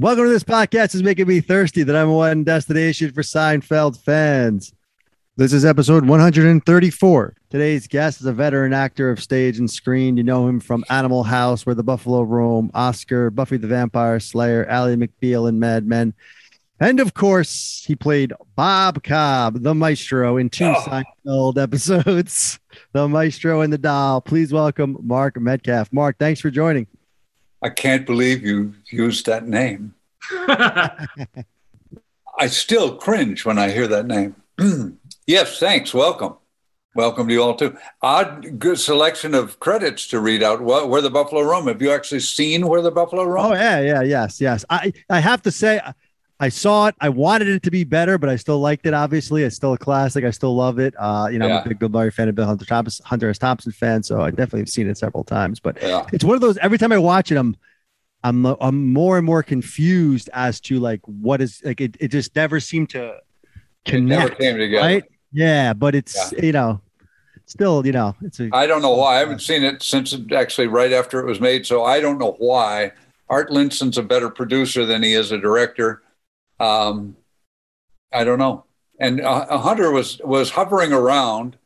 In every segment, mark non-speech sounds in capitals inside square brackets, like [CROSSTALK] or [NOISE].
Welcome to this podcast. is making me thirsty. That I'm one destination for Seinfeld fans. This is episode 134. Today's guest is a veteran actor of stage and screen. You know him from Animal House, Where the Buffalo Roam, Oscar, Buffy the Vampire Slayer, Ally McBeal, and Mad Men. And of course, he played Bob Cobb, the maestro, in two oh. Seinfeld episodes, [LAUGHS] The Maestro and the Doll. Please welcome Mark Metcalf. Mark, thanks for joining. I can't believe you used that name. [LAUGHS] I still cringe when I hear that name. [CLEARS THROAT] yes, thanks. Welcome. Welcome to you all too. Odd, good selection of credits to read out. Where the Buffalo Roam? Have you actually seen Where the Buffalo Roam? Oh yeah, yeah, yes, yes. I I have to say, I saw it. I wanted it to be better, but I still liked it. Obviously, it's still a classic. I still love it. Uh, you know, yeah. I'm a big Bill Murray fan, and Bill Hunter Thompson, Hunter S. Thompson fan, so I definitely have seen it several times. But yeah. it's one of those. Every time I watch it, I'm, I'm, I'm more and more confused as to like what is like. It, it just never seemed to connect. It never came together. Right? Yeah, but it's yeah. you know, still you know, it's. I don't know why. I haven't seen it since it, actually right after it was made, so I don't know why. Art Linson's a better producer than he is a director um, I don't know. And uh, Hunter was was hovering around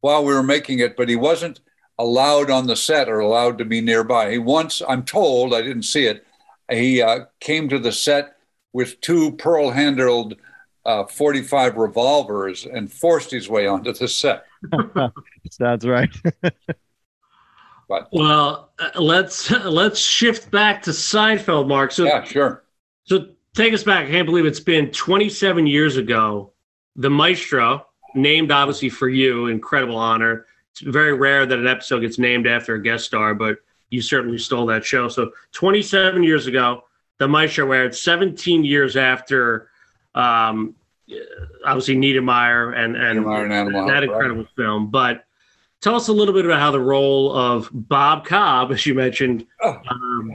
while we were making it, but he wasn't allowed on the set or allowed to be nearby. He once, I'm told, I didn't see it, he uh, came to the set with two pearl-handled uh, 45 revolvers and forced his way onto the set. [LAUGHS] That's right. [LAUGHS] but, well, uh, let's [LAUGHS] let's shift back to Seinfeld, Mark. So yeah, sure. So take us back. I can't believe it's been 27 years ago. The Maestro, named obviously for you, incredible honor. It's very rare that an episode gets named after a guest star, but you certainly stole that show. So 27 years ago, The Maestro aired 17 years after um, obviously Niedermeyer and, and, and that incredible right. film. But tell us a little bit about how the role of Bob Cobb, as you mentioned, oh. um,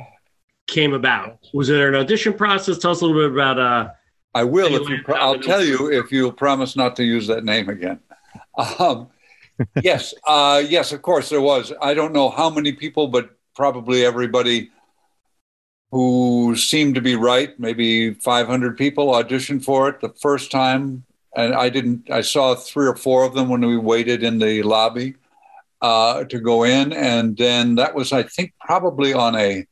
came about? Was there an audition process? Tell us a little bit about. Uh, I will if you. Pro- I'll tell you if you'll promise not to use that name again. [LAUGHS] Um, yes, uh, yes, of course there was. I don't know how many people, but probably everybody who seemed to be right. Maybe 500 people auditioned for it the first time, and I didn't. I saw three or four of them when we waited in the lobby uh, to go in, and then that was, I think, probably on a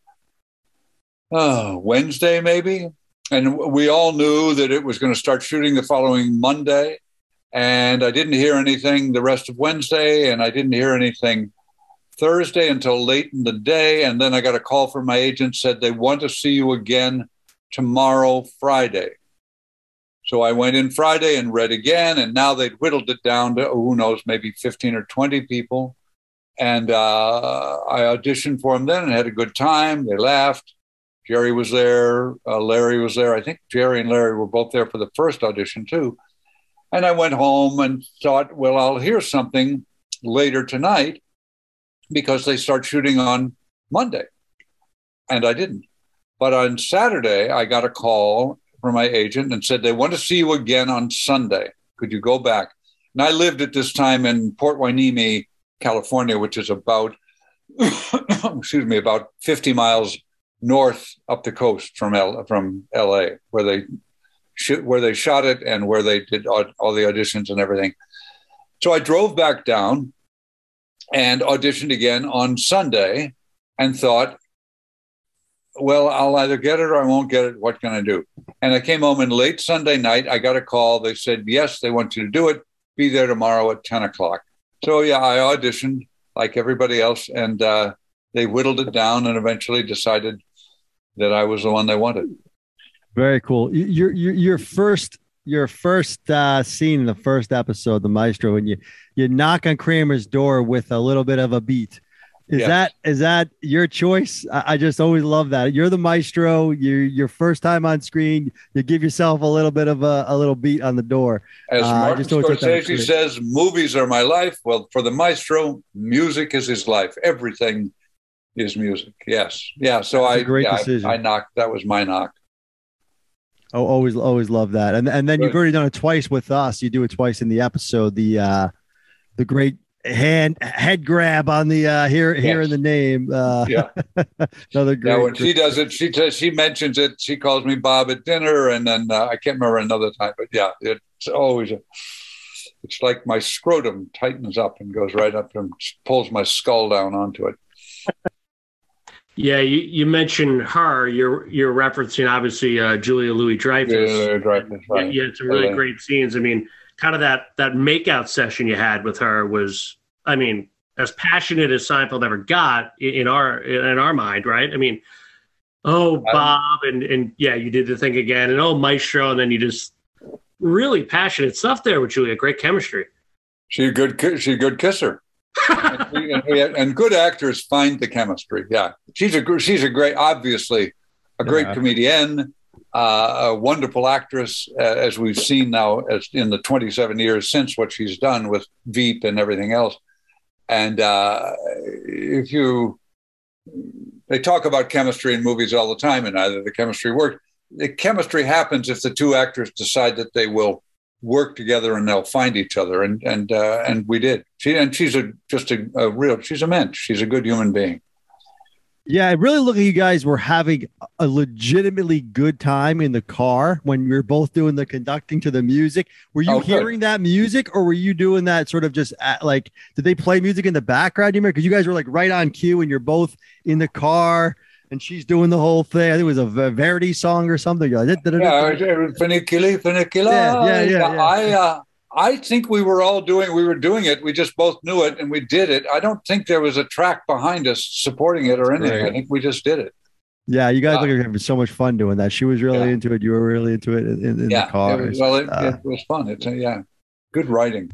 uh, Wednesday, maybe. And we all knew that it was going to start shooting the following Monday. And I didn't hear anything the rest of Wednesday, and I didn't hear anything Thursday until late in the day. And then I got a call from my agent said they want to see you again tomorrow, Friday. So I went in Friday and read again, and now they'd whittled it down to who knows, maybe 15 or 20 people. And uh, I auditioned for them then and had a good time. They laughed. Jerry was there, uh, Larry was there. I think Jerry and Larry were both there for the first audition too. And I went home and thought, well, I'll hear something later tonight because they start shooting on Monday. And I didn't. But on Saturday, I got a call from my agent and said they want to see you again on Sunday. Could you go back? And I lived at this time in Port Hueneme, California, which is about, [COUGHS] excuse me, about 50 miles north up the coast from L, from L.A., where they sh- where they shot it and where they did all, all the auditions and everything. So I drove back down and auditioned again on Sunday, and thought, well, I'll either get it or I won't get it. What can I do? And I came home and late Sunday night, I got a call. They said, yes, they want you to do it. Be there tomorrow at 10 o'clock. So, yeah, I auditioned like everybody else, and uh, they whittled it down and eventually decided that I was the one they wanted. Very cool. Your your your first your first uh, scene in the first episode, the Maestro, when you you knock on Kramer's door with a little bit of a beat. Is yes. that is that your choice? I, I, just always love that. You're the maestro. You your first time on screen. You give yourself a little bit of a, a little beat on the door. As uh, Martin Scorsese says, movies are my life. Well, for the maestro, music is his life. Everything is music. Yes, yeah. So That's I, great yeah, decision. I, I knocked. That was my knock. Oh, always, always love that. And and then Good. you've already done it twice with us. You do it twice in the episode. The uh, the great hand head grab on the uh, here here in the name. Uh, yeah, [LAUGHS] another great. Yeah, when she does it, she does, she mentions it. She calls me Bob at dinner, and then uh, I can't remember another time, but yeah, it's always a. It's like my scrotum tightens up and goes right up and pulls my skull down onto it. Yeah, you, you mentioned her. You're you're referencing obviously uh, Julia Louis Dreyfus. Julia Dreyfus, right? Yeah, yeah, some really great scenes. I mean, kind of that that makeout session you had with her was, I mean, as passionate as Seinfeld ever got in our in our mind, right? I mean, oh Bob, and and yeah, you did the thing again, and oh Maestro, and then you just really passionate stuff there with Julia. Great chemistry. She's a good she's a good kisser [LAUGHS] and, and, good actors find the chemistry. Yeah, she's a she's a great, obviously, a great yeah. comedian, uh, a wonderful actress, uh, as we've seen now as in the 27 years since what she's done with Veep and everything else. And uh, if you, they talk about chemistry in movies all the time, and either the chemistry works. The chemistry happens if the two actors decide that they will work together and they'll find each other. And and uh, and we did. She and she's a just a, a, real she's a mensch she's a good human being. Yeah it really looked like you guys. Were having a legitimately good time in the car when were both doing the conducting to the music. Were you oh, hearing that music or were you doing that sort of just at, like did they play music in the background? You remember because you guys were like right on cue and you're both in the car and she's doing the whole thing. I think it was a Verdi song or something. Yeah, Finiculi, Finicula. Yeah, yeah, yeah, yeah. I, uh, I think we were all doing. We were doing it. We just both knew it, and we did it. I don't think there was a track behind us supporting it or anything. Right. I think we just did it. Yeah, you guys uh, look like having so much fun doing that. She was really yeah. into it. You were really into it in, in yeah, the car. It was, well, it, uh, it was fun. It's a, yeah, good writing.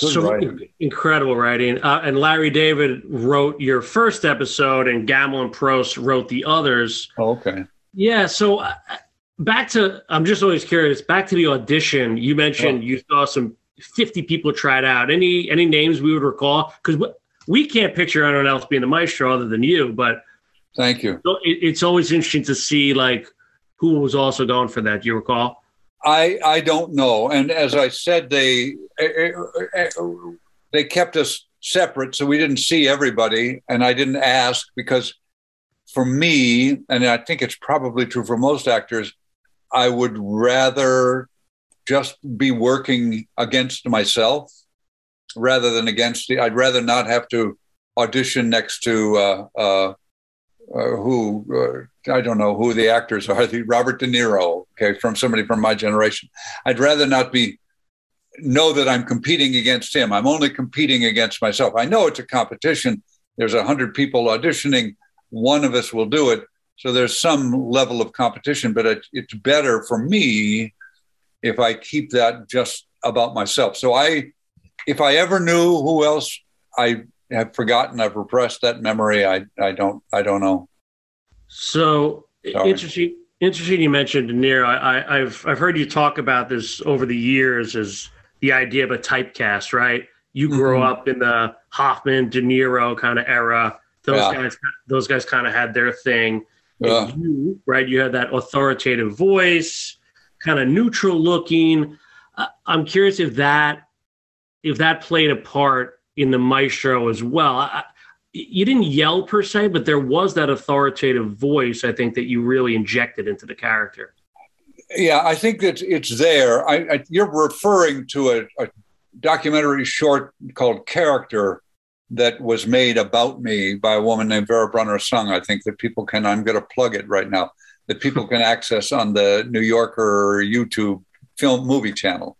Good so writing. incredible writing. Uh, and Larry David wrote your first episode, and and Pross wrote the others. Oh, okay. Yeah. So uh, back to, I'm just always curious. Back to the audition. You mentioned oh. you saw some 50 people tried out. Any any names we would recall? Because we can't picture anyone else being the maestro other than you. But thank you. It, it's always interesting to see like who was also going for that. Do you recall? I I don't know. And as I said, they eh, eh, eh, they kept us separate, so we didn't see everybody. And I didn't ask because for me, and I think it's probably true for most actors, I would rather just be working against myself rather than against the. I'd rather not have to audition next to uh, uh, uh, who uh, I don't know who the actors are. The Robert De Niro, okay, from somebody from my generation. I'd rather not be know that I'm competing against him. I'm only competing against myself. I know it's a competition. There's a hundred people auditioning. One of us will do it. So there's some level of competition, but it, it's better for me if I keep that just about myself. So I, if I ever knew who else I have forgotten. I've repressed that memory. I, I don't I don't know. So Sorry. interesting. Interesting. You mentioned De Niro. I, I've I've heard you talk about this over the years as the idea of a typecast. Right. You grow mm-hmm. up in the Hoffman, De Niro kind of era. Those yeah. guys. Those guys kind of had their thing. Yeah. You, right. You had that authoritative voice, kind of neutral looking. I'm curious if that if that played a part in the maestro as well. I, you didn't yell per se, but there was that authoritative voice. I think that you really injected into the character. Yeah, I think that it's there. I, I, you're referring to a, a documentary short called Character that was made about me by a woman named Vera Brunner Sung. I think that people can, I'm going to plug it right now, that people can [LAUGHS] access on the New Yorker YouTube film movie channel.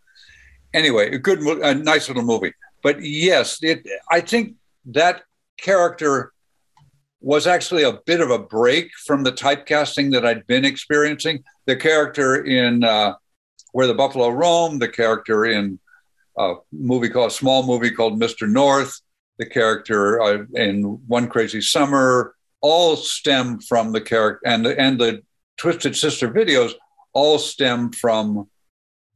Anyway, a good, a nice little movie but yes, it, I think that character was actually a bit of a break from the typecasting that I'd been experiencing. The character in uh, Where the Buffalo Roam, the character in a movie called a small movie called Mr. North, the character uh, in One Crazy Summer, all stem from the character, and and the Twisted Sister videos all stem from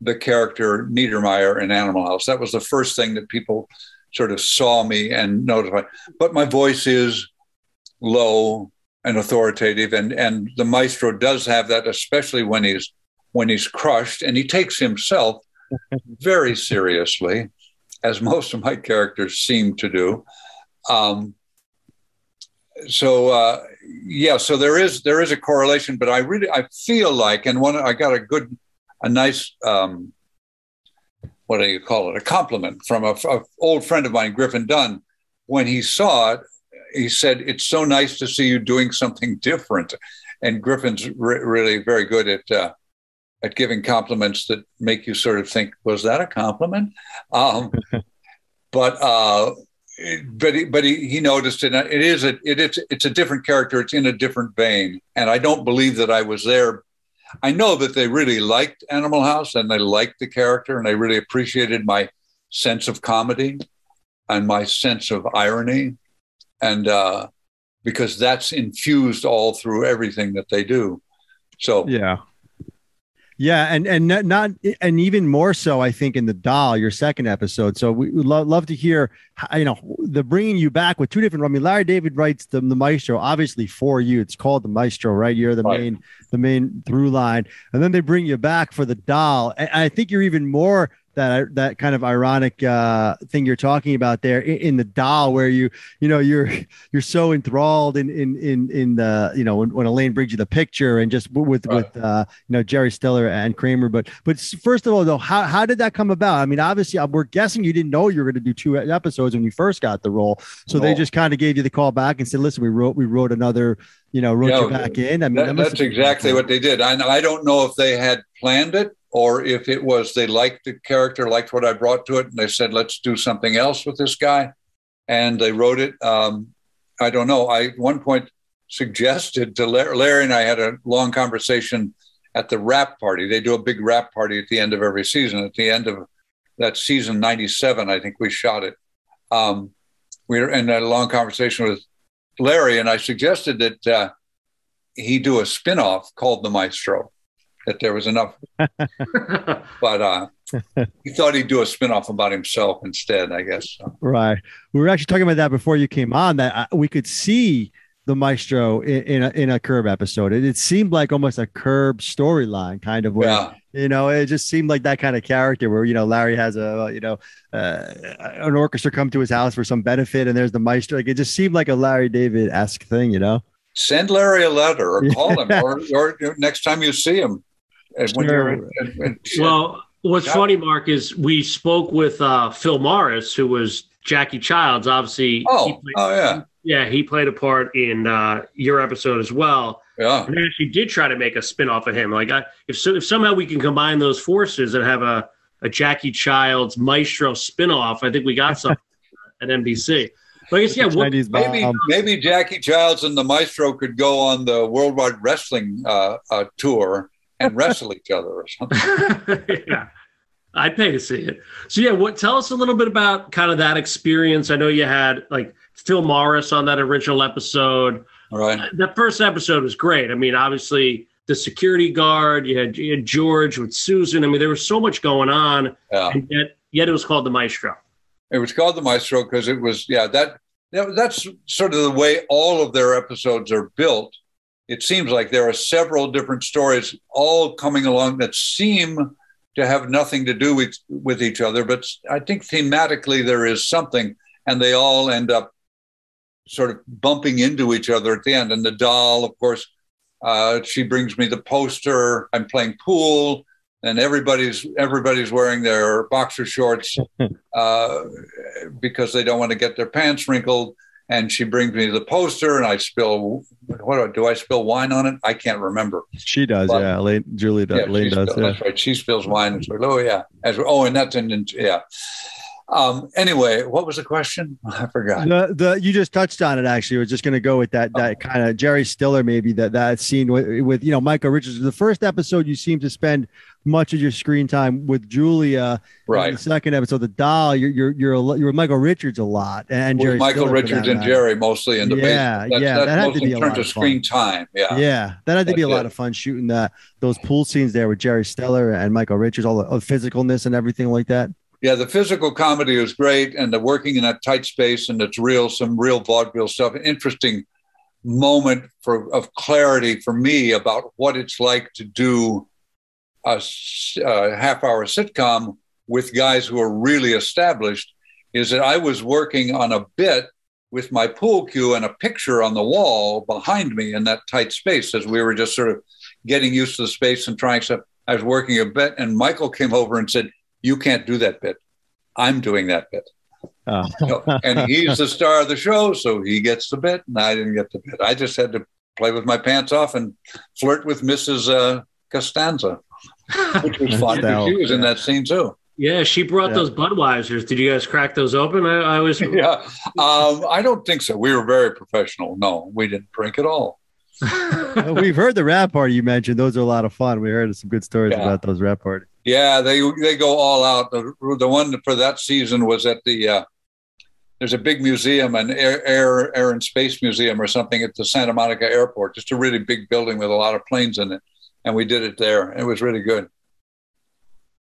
the character Niedermeyer in Animal House. That was the first thing that people sort of saw me and notified. But my voice is low and authoritative, and and the maestro does have that, especially when he's when he's crushed, and he takes himself [LAUGHS] very seriously. as most of my characters seem to do. Um, so uh, yeah, so there is there is a correlation, but I really I feel like, and one I got a good, a nice, um, what do you call it, a compliment from a, a old friend of mine, Griffin Dunne. when he saw it. He said, "It's so nice to see you doing something different," and Griffin's re- really very good at uh, at giving compliments that make you sort of think, "Was that a compliment?" Um, [LAUGHS] but uh, but he, but he, he noticed it. It is a it, it's it's a different character. It's in a different vein, and I don't believe that I was there. I know that they really liked Animal House and they liked the character and they really appreciated my sense of comedy and my sense of irony, and uh, because that's infused all through everything that they do. So yeah, yeah, and and not, and even more so, I think in the doll, your second episode. So we would love, love to hear, you know, the bringing you back with two different. I mean, Larry David writes the, the Maestro, obviously for you. It's called the Maestro, right? You're the right. main the main through line, and then they bring you back for the doll. And I think you're even more that that kind of ironic uh, thing you're talking about there in, in, the doll, where you you know you're you're so enthralled in in in in the you know when, when Elaine brings you the picture and just with right. with uh, you know Jerry Stiller and Kramer. But but first of all, though, how how did that come about? I mean, obviously, we're guessing you didn't know you were going to do two episodes when you first got the role, so no. they just kind of gave you the call back and said, "Listen, we wrote we wrote another." You know, wrote yeah, you back in. I mean, that, that that's exactly what they did. I, I don't know if they had planned it or if it was they liked the character, liked what I brought to it, and they said, let's do something else with this guy. And they wrote it. Um, I don't know. I at one point suggested to Larry, Larry and I had a long conversation at the wrap party. They do a big wrap party at the end of every season. At the end of that season, 97, I think we shot it. Um, we were in a long conversation with Larry, and I suggested that uh, he do a spin-off called The Maestro that there was enough. [LAUGHS] [LAUGHS] but uh, he thought he'd do a spinoff about himself instead, I guess. So. Right. We were actually talking about that before you came on. That uh, we could see the maestro in, in a in a curb episode. It, it seemed like almost a curb storyline, kind of where yeah. you know it just seemed like that kind of character where you know Larry has a you know uh, an orchestra come to his house for some benefit, and there's the maestro. Like it just seemed like a Larry David esque thing, you know. Send Larry a letter or call him, [LAUGHS] or, or next time you see him when you're well, what's yeah. funny, Mark, is we spoke with uh, Phil Morris, who was Jackie Childs. Obviously, oh, played, oh yeah, yeah, he played a part in uh, your episode as well. Yeah, and actually did try to make a spin off of him. Like, I, if so, if somehow we can combine those forces and have a a Jackie Childs Maestro spin off, I think we got something [LAUGHS] at NBC. But I guess yeah, what, maybe maybe Jackie Childs and the Maestro could go on the Worldwide Wrestling uh, uh, tour and wrestle each other or something. [LAUGHS] yeah. I'd pay to see it. So yeah, what tell us a little bit about kind of that experience. I know you had like Phil Morris on that original episode. All right. Uh, that first episode was great. I mean, obviously the security guard, you had, you had George with Susan. I mean, there was so much going on. Yeah. And yet, yet it was called the Maestro. It was called the Maestro because it was, yeah, that, that that's sort of the way all of their episodes are built it seems like there are several different stories all coming along that seem to have nothing to do with with each other but i think thematically there is something and they all end up sort of bumping into each other at the end. And the doll of course uh, she brings me the poster. I'm playing pool and everybody's everybody's wearing their boxer shorts [LAUGHS] uh, because they don't want to get their pants wrinkled and she brings me the poster and I spill what do I spill wine on it? I can't remember. She does, but, yeah. Lane, Julie does. Yeah, Lane does. Spills, yeah. That's right. She spills wine and so oh yeah. As, oh, and that's in, yeah. Um, anyway, what was the question? [LAUGHS] I forgot. The, the you just touched on it. Actually, I was just going to go with that that oh. kind of Jerry Stiller maybe that that scene with, with you know Michael Richards. The first episode, you seem to spend much of your screen time with Julia. Right. the second episode, the doll, you're you're you're, you're Michael Richards a lot, and Jerry Michael Stiller Richards and Jerry mostly in the yeah, That's, yeah. That's that had to be a lot of screen time. Yeah, yeah. That had to be a lot of fun shooting that those pool scenes there with Jerry Stiller and Michael Richards, all the, all the physicalness and everything like that. Yeah, the physical comedy is great, and the working in that tight space, and it's real, some real vaudeville stuff. Interesting moment for of clarity for me about what it's like to do a, a half hour sitcom with guys who are really established is that I was working on a bit with my pool cue and a picture on the wall behind me in that tight space as we were just sort of getting used to the space and trying stuff. I was working a bit, and Michael came over and said, You can't do that bit. I'm doing that bit. Oh. and he's the star of the show, so he gets the bit, and I didn't get the bit. I just had to play with my pants off and flirt with Mrs. Uh, Costanza, which was fun because she was in that scene too. Yeah, she brought yeah. those Budweisers. Did you guys crack those open? I, I was. [LAUGHS] yeah, um, I don't think so. We were very professional. No, we didn't drink at all. We've heard the wrap party you mentioned. Those are a lot of fun. We heard some good stories yeah. about those wrap parties. Yeah, they they go all out. The, the one for that season was at the. Uh, there's a big museum, an air, air air and space museum or something at the Santa Monica airport. Just a really big building with a lot of planes in it, and we did it there. It was really good.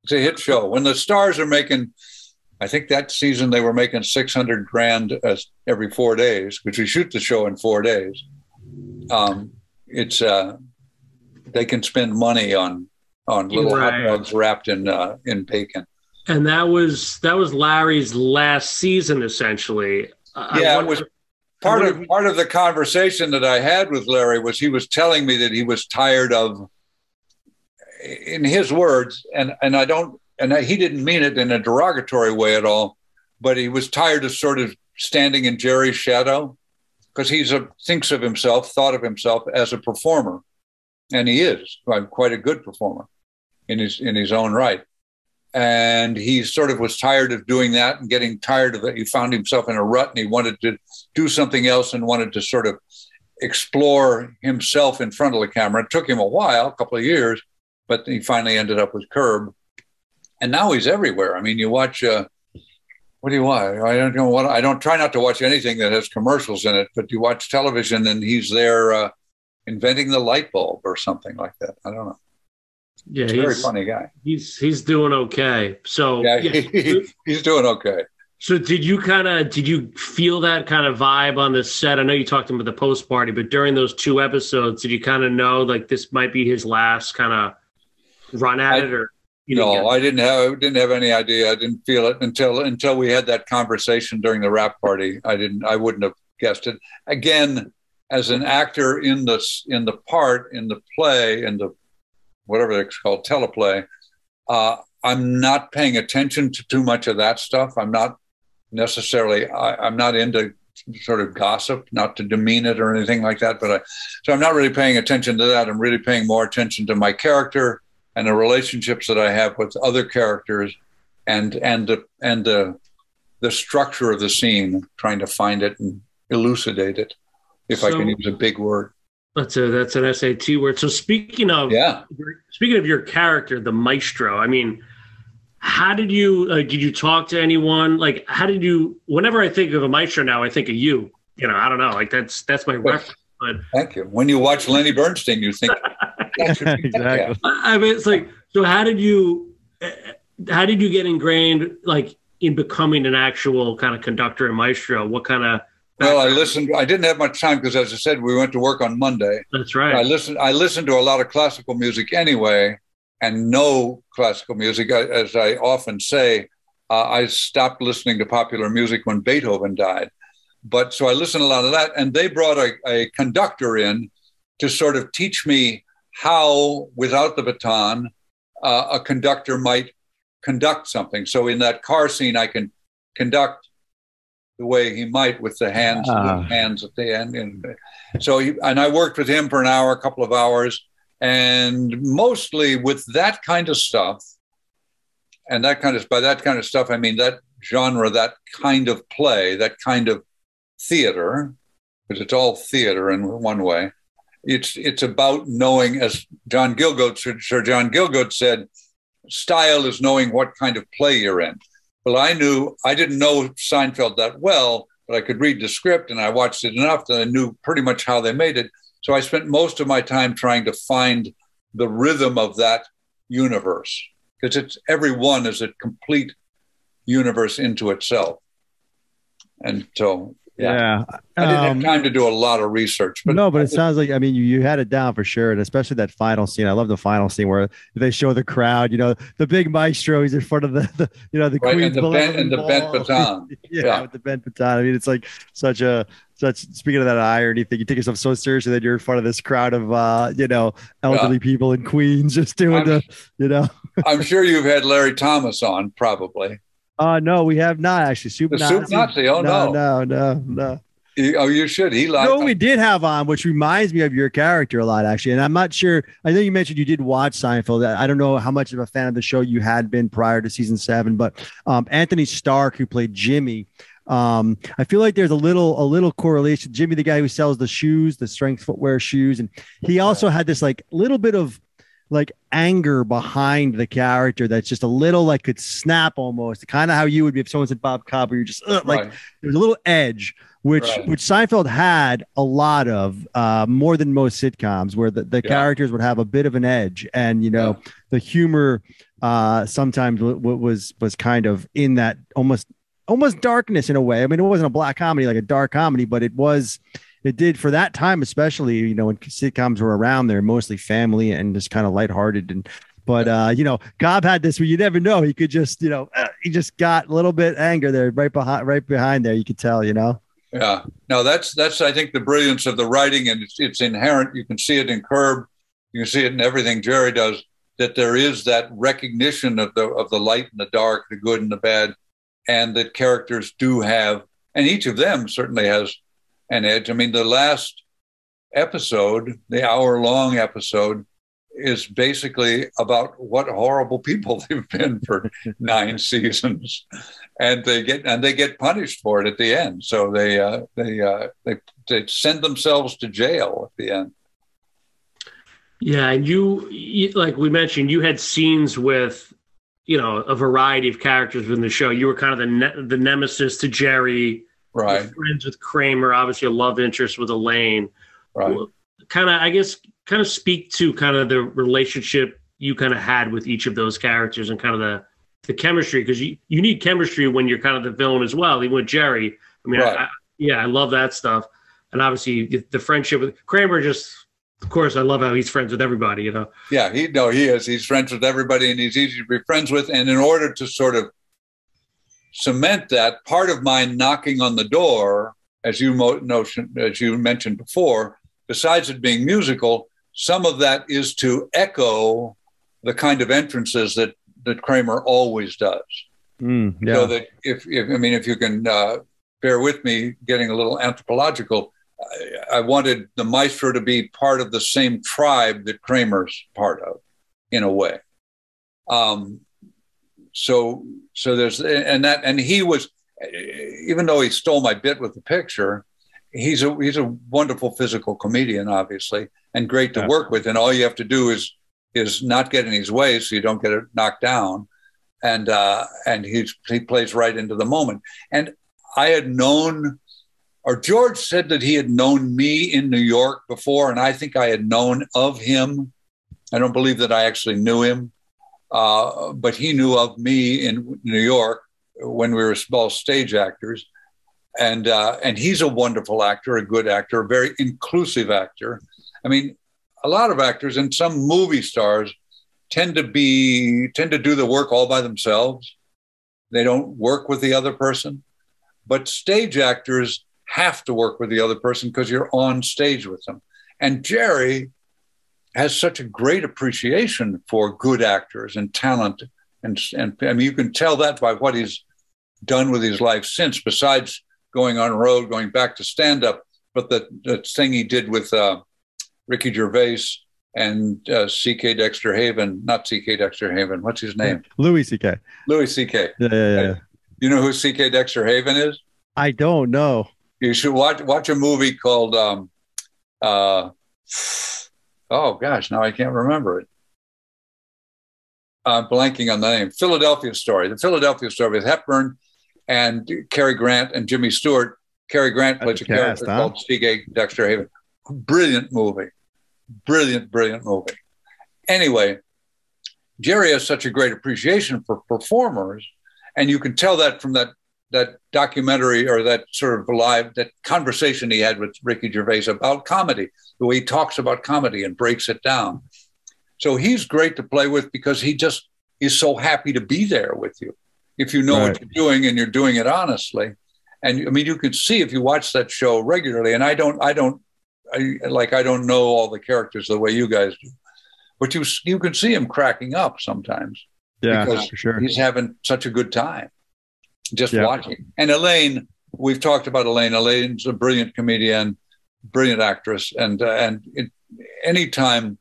It's a hit show. When the stars are making, I think that season they were making 600 grand every four days, which we shoot the show in four days. Um, it's uh, they can spend money on on little right. hot dogs wrapped in uh, in bacon. And that was that was Larry's last season, essentially. yeah, wonder, it was part of part of the conversation that I had with Larry was he was telling me that he was tired of in his words, and and I don't, and he didn't mean it in a derogatory way at all, but he was tired of sort of standing in Jerry's shadow because he's a thinks of himself, thought of himself as a performer, and he is quite a good performer in his in his own right. And he sort of was tired of doing that and getting tired of it. He found himself in a rut and he wanted to do something else and wanted to sort of explore himself in front of the camera. It took him a while, a couple of years, but he finally ended up with Curb, and now he's everywhere. I mean, you watch. Uh, what do you watch? I don't know what. I don't try not to watch anything that has commercials in it, but you watch television, and he's there uh, inventing the light bulb or something like that. I don't know. Yeah, he's a very funny guy. He's he's doing okay. So yeah, yeah. He, he's doing okay. So did you kind of did you feel that kind of vibe on the set? I know you talked about the post party, but during those two episodes, did you kind of know like this might be his last kind of run at I, it or you no i didn't have didn't have any idea i didn't feel it until until we had that conversation during the wrap party i didn't i wouldn't have guessed it again as an actor in the in the part in the play in the whatever it's called teleplay uh, i'm not paying attention to too much of that stuff i'm not necessarily I, i'm not into sort of gossip, not to demean it or anything like that. But I, so I'm not really paying attention to that. I'm really paying more attention to my character and the relationships that I have with other characters and and the and the the structure of the scene, trying to find it and elucidate it, if so, I can use a big word. That's a that's an SAT word. So speaking of yeah, speaking of your character, the maestro. I mean, how did you uh, did you talk to anyone? Like, how did you? Whenever I think of a maestro now, I think of you. You know, I don't know. Like that's that's my reference. But thank you. When you watch Lenny Bernstein, you think [LAUGHS] exactly. I mean, it's like, so how did you, how did you get ingrained, like, in becoming an actual kind of conductor and maestro? What kind of well, I listened. I didn't have much time because, as I said, we went to work on Monday. That's right. I listened. I listened to a lot of classical music anyway, and no classical music. As I often say, uh, I stopped listening to popular music when Beethoven died. But so I listened a lot of that, and they brought a, a conductor in to sort of teach me how, without the baton, uh, a conductor might conduct something. So in that car scene, I can conduct the way he might with the hands, uh. hands at the end. And so, he, and I worked with him for an hour, a couple of hours, and mostly with that kind of stuff. And that kind of by that kind of stuff, I mean that genre, that kind of play, that kind of theater, because it's all theater in one way it's it's about knowing, as John Gielgud, Sir John Gielgud said, style is knowing what kind of play you're in. Well, I knew I didn't know Seinfeld that well, but I could read the script and I watched it enough that I knew pretty much how they made it. So I spent most of my time trying to find the rhythm of that universe because it's every one is a complete universe into itself. And so Yeah. I didn't Um, have time to do a lot of research, but no, but it sounds like I mean you, you had it down for sure, and especially that final scene. I love the final scene where they show the crowd. You know, the big maestro. He's in front of the, the you know the right, queen's and the bent and the bent baton. [LAUGHS] yeah, Yeah. with the bent baton. I mean, it's like such a such. Speaking of that irony thing, you take yourself so seriously that you're in front of this crowd of uh, you know elderly people in Queens just doing I'm- the you know. I'm sure you've had Larry Thomas on, probably. Uh no, we have not actually. Super The Nazi. Soup Nazi, oh, no, no. no, no, no. You- Oh, you should. He liked. You know we did have on, which reminds me of your character a lot, actually. And I'm not sure. I know you mentioned you did watch Seinfeld. I don't know how much of a fan of the show you had been prior to season seven, but um, Anthony Starke, who played Jimmy, um, I feel like there's a little a little correlation. Jimmy, the guy who sells the shoes, the strength footwear shoes, and he also had this like little bit of like anger behind the character that's just a little like could snap almost, kind of how you would be if someone said Bob Cobb, where you're just like there's a little edge which Right. which Seinfeld had a lot of uh, more than most sitcoms where the, the Yeah. characters would have a bit of an edge and you know the humor uh, sometimes w- w- was was kind of in that almost almost darkness in a way I mean it wasn't a black comedy like a dark comedy but it was it did for that time especially you know when sitcoms were around they're mostly family and just kind of lighthearted and but uh, you know, Cobb had this where you never know. He could just, you know, uh, he just got a little bit anger there, right behind, right behind there. You could tell, you know. Yeah. No, that's that's I think the brilliance of the writing, and it's, it's inherent. You can see it in Curb, you can see it in everything Jerry does. That there is that recognition of the of the light and the dark, the good and the bad, and that characters do have, and each of them certainly has an edge. I mean, the last episode, the hour long episode, is basically about what horrible people [LAUGHS] they've been for [LAUGHS] nine seasons, and they get and they get punished for it at the end. So they uh, they uh, they they send themselves to jail at the end. Yeah, and you, like we mentioned, you had scenes with, you know, a variety of characters within the show. You were kind of the ne- the nemesis to Jerry, Right, You're friends with Kramer, obviously a love interest with Elaine. right. Kind of, I guess, kind of speak to kind of the relationship you kind of had with each of those characters and kind of the the chemistry because you you need chemistry when you're kind of the villain as well. Even with Jerry, I mean, Right. I, I, yeah, I love that stuff, and obviously the, the friendship with Kramer. Just, of course, I love how he's friends with everybody. You know. Yeah, he no, he is. He's friends with everybody, and he's easy to be friends with. And in order to sort of cement that, part of my knocking on the door, as you mo- notion, as you mentioned before, besides it being musical, some of that is to echo the kind of entrances that that Kramer always does. Mm, yeah. So that if, if I mean, if you can uh, bear with me, getting a little anthropological, I, I wanted the maestro to be part of the same tribe that Kramer's part of, in a way. Um, so, so there's and that and he was, even though he stole my bit with the picture, he's a he's a wonderful physical comedian, obviously, and great to Yeah. work with. And all you have to do is is not get in his way so you don't get it knocked down and uh, and he's, he plays right into the moment. And I had known, or George said that he had known me in New York before, and I think I had known of him. I don't believe that I actually knew him, uh, but he knew of me in New York when we were small stage actors. And uh, and he's a wonderful actor, a good actor, a very inclusive actor. I mean, a lot of actors and some movie stars tend to be tend to do the work all by themselves. They don't work with the other person. But stage actors have to work with the other person because you're on stage with them. And Jerry has such a great appreciation for good actors and talent. And, and I mean, you can tell that by what he's done with his life since, besides going on road, going back to stand up. But the, the thing he did with uh, Ricky Gervais and uh, C.K. Dexter Haven, not C.K. Dexter Haven, what's his name? Louis C.K. Louis C.K. Yeah, yeah, yeah. You know who C.K. Dexter Haven is? I don't know. You should watch watch a movie called um, uh, oh gosh, now I can't remember it. I'm blanking on the name. Philadelphia Story. The Philadelphia Story with Hepburn and Cary Grant and Jimmy Stewart. Cary Grant plays a character huh? called C.K. Dexter Haven. Brilliant movie. Brilliant, brilliant movie. Anyway, Jerry has such a great appreciation for performers, and you can tell that from that that documentary or that sort of live that conversation he had with Ricky Gervais about comedy, the way he talks about comedy and breaks it down. So he's great to play with because he just is so happy to be there with you. If you know right. what you're doing and you're doing it honestly. And I mean, you can see if you watch that show regularly, and I don't, I don't, I, like, I don't know all the characters the way you guys do, but you, you can see him cracking up sometimes. Yeah, because for sure. He's having such a good time just yeah. watching. And Elaine, we've talked about Elaine. Elaine's a brilliant comedian, brilliant actress, and uh, and it, anytime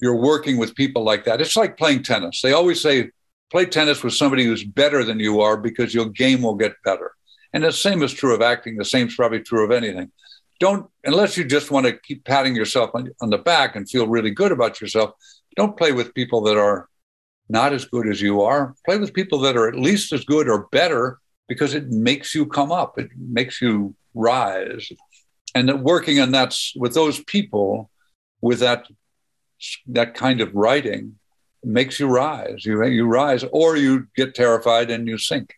you're working with people like that, it's like playing tennis. They always say play tennis with somebody who's better than you are because your game will get better. And the same is true of acting. The same is probably true of anything. Don't unless you just want to keep patting yourself on, on the back and feel really good about yourself. Don't play with people that are not as good as you are. Play with people that are at least as good or better because it makes you come up, it makes you rise. And that working on that with those people, with that that kind of writing, makes you rise. You you rise, or you get terrified and you sink.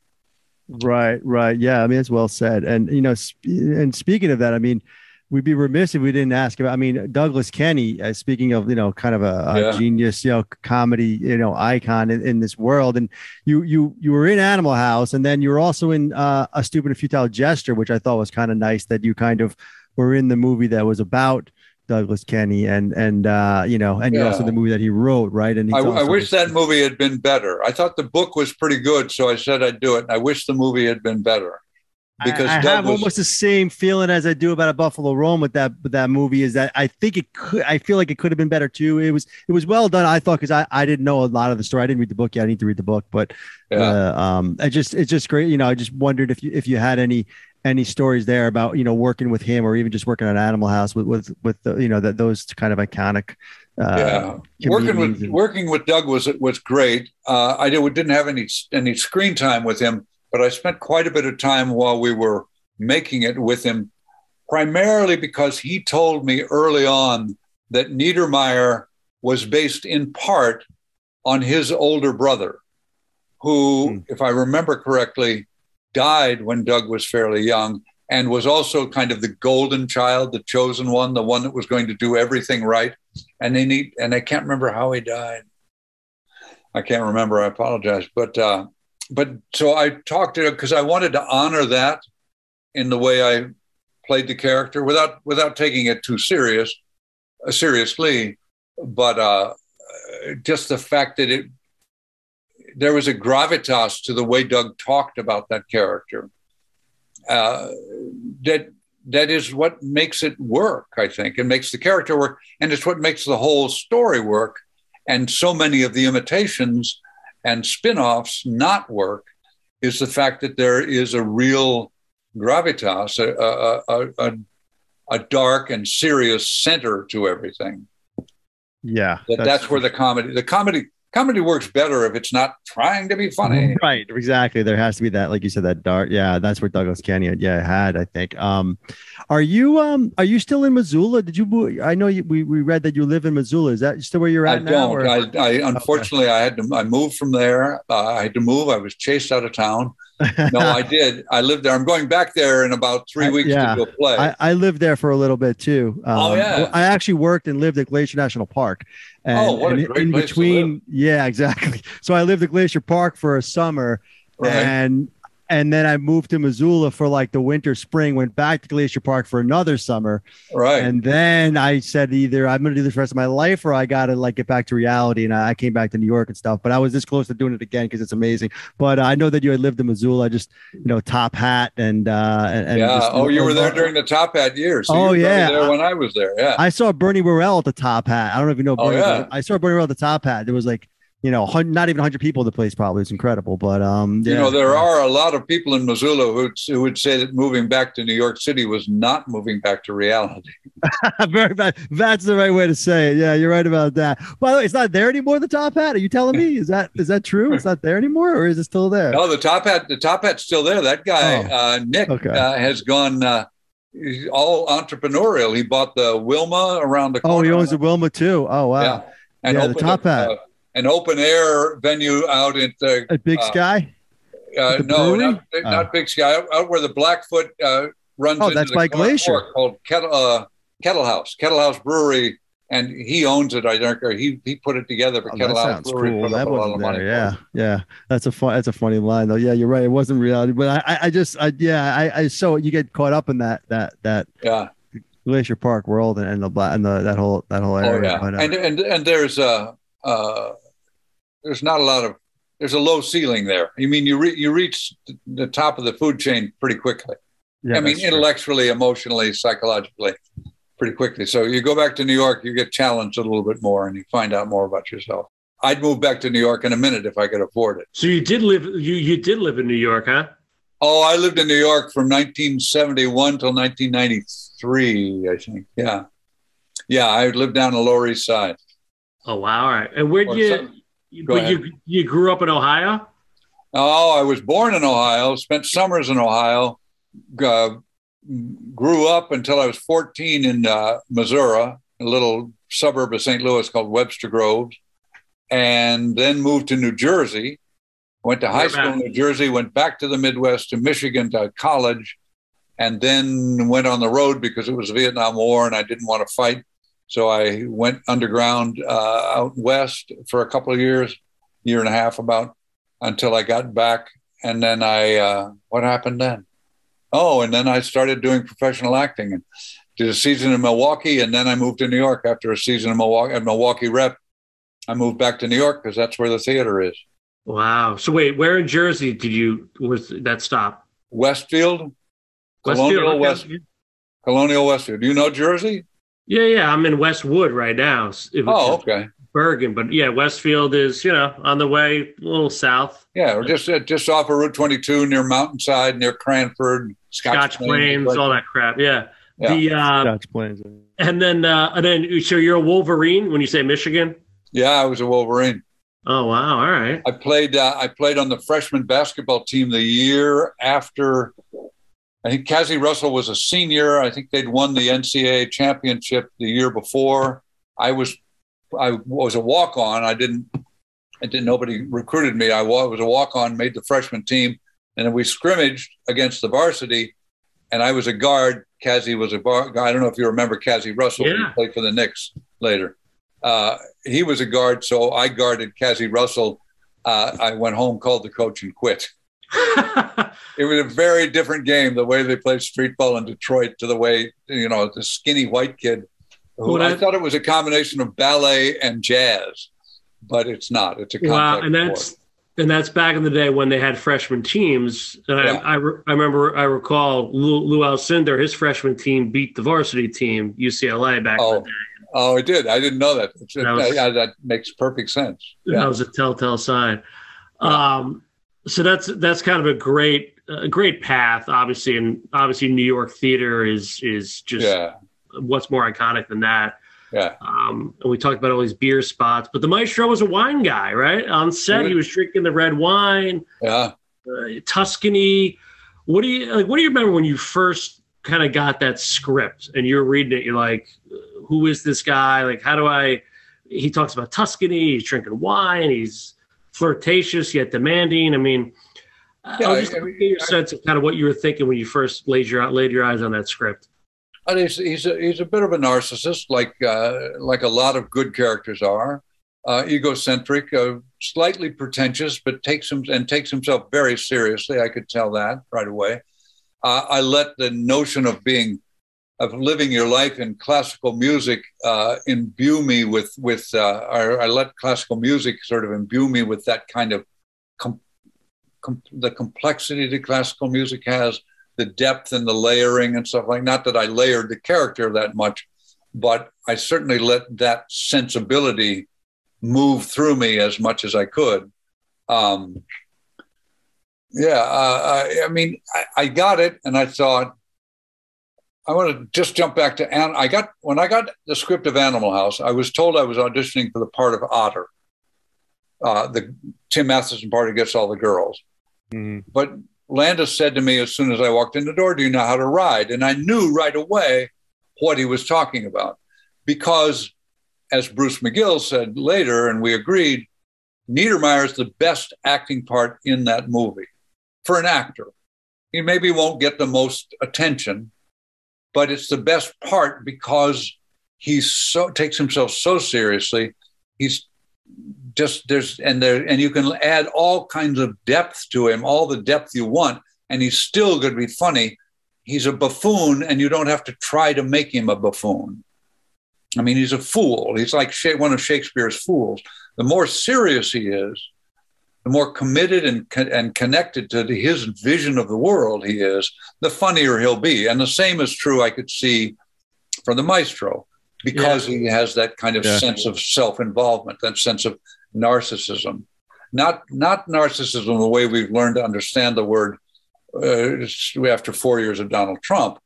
Right, right. Yeah, I mean it's well said. And you know, sp- and speaking of that, I mean, we'd be remiss if we didn't ask about. I mean, Douglas Kenney. Uh, speaking of, you know, kind of a, a yeah. genius, you know, comedy, you know, icon in, in, this world. And you, you, you were in Animal House, and then you were also in uh, a stupid and futile gesture, which I thought was kind of nice. That you kind of were in the movie that was about Douglas Kenney, and and uh, you know, and yeah. also the movie that he wrote, right? And I, I, wish that movie had been better. I thought the book was pretty good, so I said I'd do it. I wish the movie had been better because I, I have was, almost the same feeling as I do about a Buffalo Roam with that with that movie. Is that I think it could. I feel like it could have been better too. It was it was well done. I thought because I, I didn't know a lot of the story. I didn't read the book yet. I need to read the book, but yeah. uh, um, I just it's just great. You know, I just wondered if you if you had any any stories there about you know working with him or even just working on Animal House with with with the, you know that those kind of iconic. Uh, yeah, working with and, working with Doug was was great. Uh, I didn't have any any screen time with him but I spent quite a bit of time while we were making it with him, primarily because he told me early on that Niedermeyer was based in part on his older brother, who, hmm. if I remember correctly, died when Doug was fairly young and was also kind of the golden child, the chosen one, the one that was going to do everything right. And they need, and I can't remember how he died. I can't remember. I apologize. But uh, but so I talked to him because I wanted to honor that in the way I played the character without without taking it too serious uh, seriously, but uh, just the fact that it there was a gravitas to the way Doug talked about that character uh, that that is what makes it work. I think it makes the character work, and it's what makes the whole story work. And so many of the imitations and spin-offs not work is the fact that there is a real gravitas, a, a, a, a dark and serious center to everything. Yeah, that that's, that's where the comedy, the comedy, comedy works better if it's not trying to be funny. Right, exactly. There has to be that, like you said, that dark. Yeah, that's where Douglas Kenney, yeah, had I think. Um, are you um are you still in Missoula? Did you? I know you, we we read that you live in Missoula. Is that still where you're at I now? Don't. I, I unfortunately okay. I had to. I moved from there. Uh, I had to move. I was chased out of town. No, I [LAUGHS] did. I lived there. I'm going back there in about three weeks yeah, to go play. I, I, lived there for a little bit too. Um, oh yeah. I actually worked and lived at Glacier National Park. And, oh, what a great in place between, yeah, [LAUGHS] exactly. So I lived at Glacier Park for a summer, right. and and then I moved to Missoula for like the winter, spring, went back to Glacier Park for another summer. Right. And then I said either I'm going to do this for the rest of my life or I got to like get back to reality. And I came back to New York and stuff, but I was this close to doing it again because it's amazing. But uh, I know that you had lived in Missoula, just, you know, Top Hat and, uh, and yeah. Oh, you were there during the Top Hat years. So oh, yeah. There when I was there. Yeah. I saw Bernie Worrell at the Top Hat. I don't know if you know oh, Bernie. Oh, yeah. I saw Bernie Worrell at the Top Hat. There was like, you know, not even 100 people in the place probably. is incredible. But, um, yeah. you know, there are a lot of people in Missoula who, who would say that moving back to New York City was not moving back to reality. [LAUGHS] Very bad. That's the right way to say it. Yeah, you're right about that. By the way, it's not there anymore. The top hat. Are you telling me? Is that is that true? It's not there anymore, or is it still there? No, the top hat. The top hat's still there. That guy, oh, uh, Nick, okay. uh, has gone. Uh, all entrepreneurial. He bought the Wilma around the corner. Oh, he owns the Wilma too. Oh, wow. Yeah. And yeah, the top hat. An open air venue out at the at Big uh, Sky. Uh, no, not, not Oh. Big Sky. Out, out where the Blackfoot uh, runs. Oh, into that's the by Glacier. Called Kettle, uh, Kettle House. Kettle House Brewery, and he owns it. I think, or he he put it together. But Oh, Kettle House Brewery cool. put up That a lot wasn't of there. money. Yeah, yeah. That's a fun. That's a funny line though. Yeah, you're right. It wasn't reality, but I, I, just, I, yeah, I, I so you get caught up in that, that, that yeah. Glacier Park world and, and the black and the that whole that whole area. Oh area. yeah. But, uh, and and and there's uh uh there's not a lot of there's a low ceiling there. You mean you re- you reach the top of the food chain pretty quickly. yeah, I mean, that's true. intellectually, emotionally, psychologically, pretty quickly. So you go back to New York, you get challenged a little bit more, and you find out more about yourself. I'd move back to New York in a minute if I could afford it. So you did live you you did live in New York, huh? Oh, I lived in New York from 1971 till 1993, I think. Yeah, yeah, I lived down the Lower East Side. Oh wow, all right. And where Or you some- Go but ahead. you you grew up in Ohio? Oh, I was born in Ohio, spent summers in Ohio, uh, grew up until I was 14 in uh, Missouri, a little suburb of St. Louis called Webster Groves, and then moved to New Jersey. Went to high school in? New Jersey, went back to the Midwest to Michigan to college, and then went on the road because it was the Vietnam War and I didn't want to fight. So I went underground uh, out west for a couple of years, year and a half about, until I got back. And then I, uh, what happened then? Oh, and then I started doing professional acting and did a season in Milwaukee. And then I moved to New York after a season in Milwaukee, at Milwaukee Rep. I moved back to New York because that's where the theater is. Wow. So wait, where in Jersey did you was that stop? Westfield, Westfield, Colonial okay. West, Colonial Westfield. Do you know Jersey? Yeah, yeah. I'm in Westwood right now. It was Oh, okay. Bergen, but yeah, Westfield is you know on the way a little south. Yeah, we're just uh, just off of Route 22 near Mountainside, near Cranford, Scotch Plains, all that crap. Yeah. Yeah. The uh, Scotch Plains. and then uh, and then so you're a Wolverine when you say Michigan. Yeah, I was a Wolverine. Oh wow! All right. I played. Uh, I played on the freshman basketball team the year after. I think Cazzie Russell was a senior. I think they'd won the NCAA championship the year before. I was, I was a walk on. I didn't. I didn't. Nobody recruited me. I was a walk on. Made the freshman team, and then we scrimmaged against the varsity. And I was a guard. Cazzie was a bar. I don't know if you remember Cazzie Russell. He Yeah. played for the Knicks later. Uh, he was a guard, so I guarded Cazzie Russell. Uh, I went home, called the coach, and quit. It was a very different game, the way they played street ball in Detroit to the way, you know, the skinny white kid. Who Well, I thought it was a combination of ballet and jazz, but it's not. It's a wow, and that's sport. and that's back in the day when they had freshman teams. And Yeah. I, I, re- I remember I recall Lew, Lew Alcindor, his freshman team beat the varsity team UCLA back in Oh, the day. oh, I did. I didn't know that. That was- yeah, that makes perfect sense. That was a telltale sign. Um, so that's that's kind of a great a great path, obviously, and obviously New York theater is is just Yeah. what's more iconic than that. Yeah. Um, and we talked about all these beer spots, but the maestro was a wine guy, right? On set, he was drinking the red wine, Yeah. uh, Tuscany. What do you like? What do you remember when you first kind of got that script and you're reading it? You're like, who is this guy? Like, how do I? He talks about Tuscany. He's drinking wine. He's flirtatious yet demanding. I mean, Yeah, I'll just I- I mean, get your I- sense of kind of what you were thinking when you first laid your laid your eyes on that script. And he's he's a, he's a bit of a narcissist, like uh, like a lot of good characters are. Uh, egocentric, uh, slightly pretentious, but takes him and takes himself very seriously. I could tell that right away. Uh, I let the notion of being of living your life in classical music uh, imbue me with with. Uh, or I let classical music sort of imbue me with that kind of com- com- the complexity that classical music has the depth and the layering and stuff like not that I layered the character that much, but I certainly let that sensibility move through me as much as I could. Um, yeah, uh, I, I mean, I, I got it, and I thought I want to just jump back to An- I got when I got the script of Animal House, I was told I was auditioning for the part of Otter, uh, the Tim Matheson part who gets all the girls. Mhm. But Landis said to me as soon as I walked in the door, Do you know how to ride? And I knew right away what he was talking about. Because, as Bruce McGill said later, and we agreed, Niedermeyer is the best acting part in that movie. for an actor. He maybe won't get the most attention, but it's the best part because he so takes himself so seriously. He's just there's and there and you can add all kinds of depth to him, all the depth you want, and he's still going to be funny. He's a buffoon, and you don't have to try to make him a buffoon. I mean, he's a fool. He's like one of Shakespeare's fools. The more serious he is, the more committed and, and connected to his vision of the world he is, the funnier he'll be. And the same is true, I could see for the maestro, because yeah. he has that kind of yeah. sense of self involvement, that sense of narcissism. Not, not narcissism the way we've learned to understand the word uh, after four years of Donald Trump.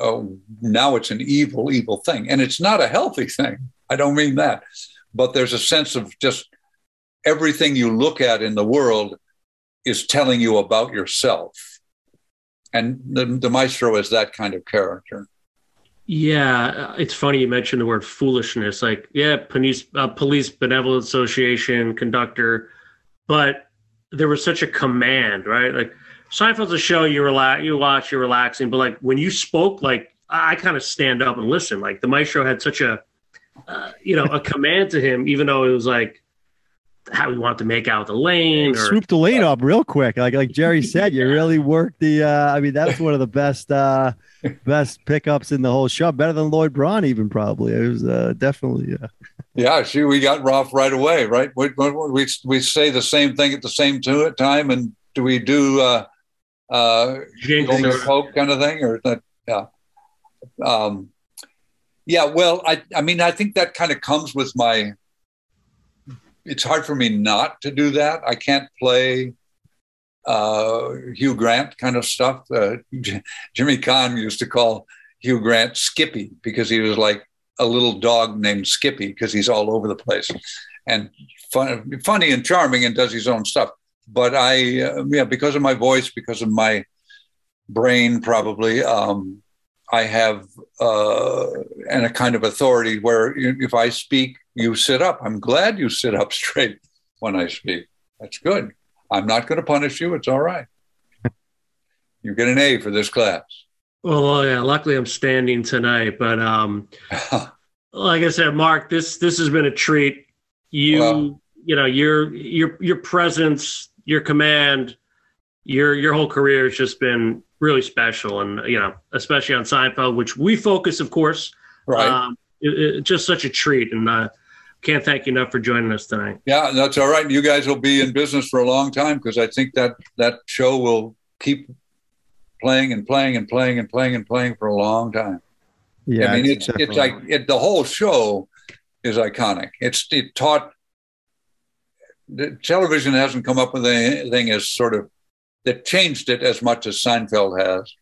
Oh, now it's an evil, evil thing. And it's not a healthy thing. I don't mean that. But there's a sense of just everything you look at in the world is telling you about yourself. And the, the maestro is that kind of character. Yeah, it's funny you mentioned the word foolishness. Like, yeah, police, uh, police benevolent association conductor, but there was such a command, right? Like Seinfeld's a show you relax, you watch, you're relaxing, but like when you spoke, like I kind of stand up and listen. Like the maestro had such a, uh, you know, a command to him, even though it was like how we want to make out the lane. Or, Swoop the lane up real quick. Like like Jerry said, you [LAUGHS] really worked the. Uh, I mean, that's one of the best uh, [LAUGHS] best pickups in the whole show. Better than Lloyd Braun, even probably. It was uh, definitely. Uh... Yeah, see, we got Ralph right away, right? We, we we say the same thing at the same time, and do we do uh, uh, Pope kind of thing, or that? Yeah. Um, yeah, well, I, I mean, I think that kind of comes with my it's hard for me not to do that. I can't play uh, Hugh Grant kind of stuff. Uh, J- Jimmy Caan used to call Hugh Grant Skippy because he was like a little dog named Skippy because he's all over the place and fun, funny and charming and does his own stuff. But I, uh, yeah, because of my voice, because of my brain, probably, um, I have uh, and a kind of authority where if I speak, you sit up. I'm glad you sit up [LAUGHS] straight when I speak. That's good. I'm not going to punish you. It's all right. you get an A for this class. Well, yeah. Luckily, I'm standing tonight, but um, [LAUGHS] like I said, Mark, this this has been a treat. You, well, you know, your your your presence, your command, your your whole career has just been really special, and you know, especially on Seinfeld, which we focus, of course. Right. Um, it, it, just such a treat, and uh, can't thank you enough for joining us tonight. Yeah, that's all right. You guys will be in business for a long time because I think that that show will keep playing and playing and playing and playing and playing for a long time. Yeah, I mean it's it's, it's like it, the whole show is iconic. It's it taught the television hasn't come up with anything as sort of that changed it as much as Seinfeld has.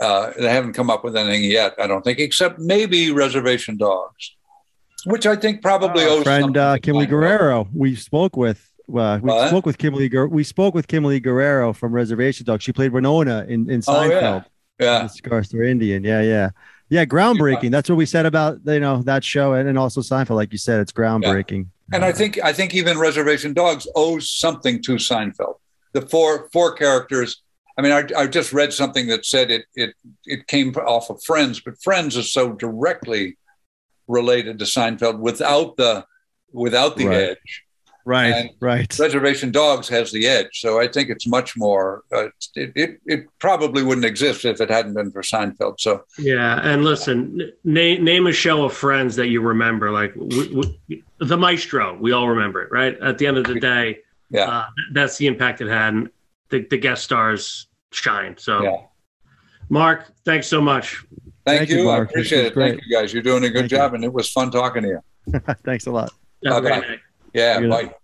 Uh, they haven't come up with anything yet, I don't think, except maybe Reservation Dogs, which I think probably uh, owes friend uh, Kimberly Guerrero. We spoke with. Uh, we what? spoke with Kimberly. We spoke with Kimberly Guerrero from Reservation Dogs. She played Winona in in Seinfeld. Oh, yeah, yeah. Scar Indian. Yeah, yeah, yeah. Groundbreaking. That's what we said about you know that show and, and also Seinfeld. Like you said, it's groundbreaking. Yeah. And I think I think even Reservation Dogs owes something to Seinfeld the four four characters. I mean, I, I just read something that said it it it came off of Friends, but Friends is so directly related to Seinfeld without the without the right. edge. Right, and right. Reservation Dogs has the edge, so I think it's much more. Uh, it, it, it probably wouldn't exist if it hadn't been for Seinfeld. So yeah, and listen, name name a show of Friends that you remember, like the Maestro. We all remember it, right? At the end of the day, yeah, uh, that's the impact it had. And the, the guest stars shine. So, yeah. Mark, thanks so much. Thank, Thank you. you I appreciate it. Great. Thank you, guys. You're doing a good Thank job, you. and it was fun talking to you. [LAUGHS] thanks a lot. Bye bye. Yeah, bye.